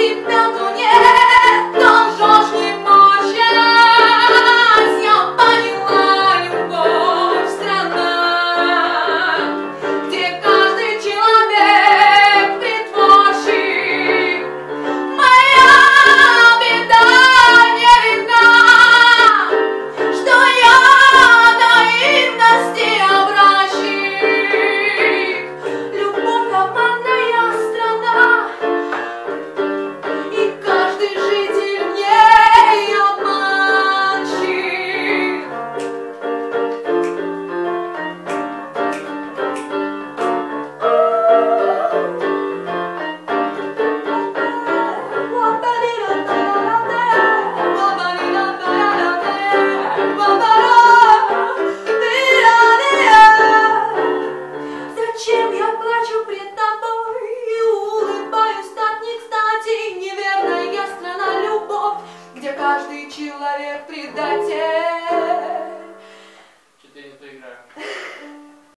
nikt na nie где каждый человек предатель.